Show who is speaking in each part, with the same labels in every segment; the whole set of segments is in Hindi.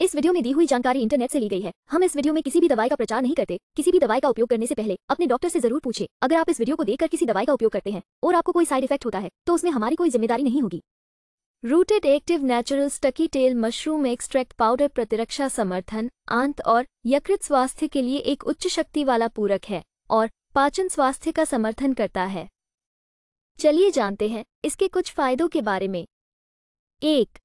Speaker 1: इस वीडियो में दी हुई जानकारी इंटरनेट से ली गई है। हम इस वीडियो में किसी भी दवाई का प्रचार नहीं करते। किसी भी दवाई का उपयोग करने से पहले अपने डॉक्टर से ज़रूर पूछे। अगर आप इस वीडियो को देखकर किसी दवाई का उपयोग करते हैं और आपको कोई साइड इफ़ेक्ट होता है तो उसमें हमारी कोई ज़िम्मेदारी नहीं होगी। रूटेड एक्टिव नेचुरल स्टकी टेल मशरूम एक्सट्रैक्ट पाउडर प्रतिरक्षा समर्थन, आंत और यकृत स्वास्थ्य के लिए एक उच्च शक्ति वाला पूरक है और पाचन स्वास्थ्य का समर्थन करता है। चलिए जानते हैं इसके कुछ फायदों के बारे में। एक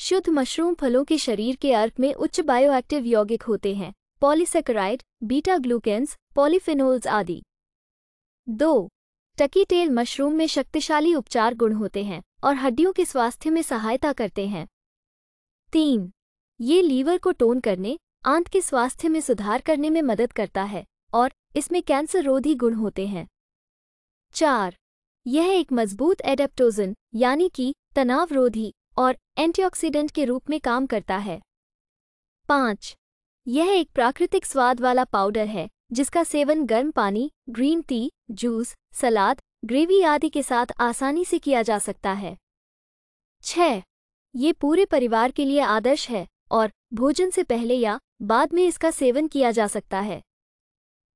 Speaker 1: शुद्ध मशरूम फलों के शरीर के अर्क में उच्च बायोएक्टिव यौगिक होते हैं पॉलीसेकेराइड बीटा ग्लूकेन्स पॉलीफिनोल्स आदि। दो, टकी टेल मशरूम में शक्तिशाली उपचार गुण होते हैं और हड्डियों के स्वास्थ्य में सहायता करते हैं। तीन, ये लीवर को टोन करने, आंत के स्वास्थ्य में सुधार करने में मदद करता है और इसमें कैंसर रोधी गुण होते हैं। चार, यह एक मज़बूत एडेप्टोजन यानी कि तनावरोधी और एंटीऑक्सीडेंट के रूप में काम करता है। पाँच, यह एक प्राकृतिक स्वाद वाला पाउडर है, जिसका सेवन गर्म पानी, green tea, juice, salad, gravy आदि के साथ आसानी से किया जा सकता है। छह, ये पूरे परिवार के लिए आदर्श है और भोजन से पहले या बाद में इसका सेवन किया जा सकता है।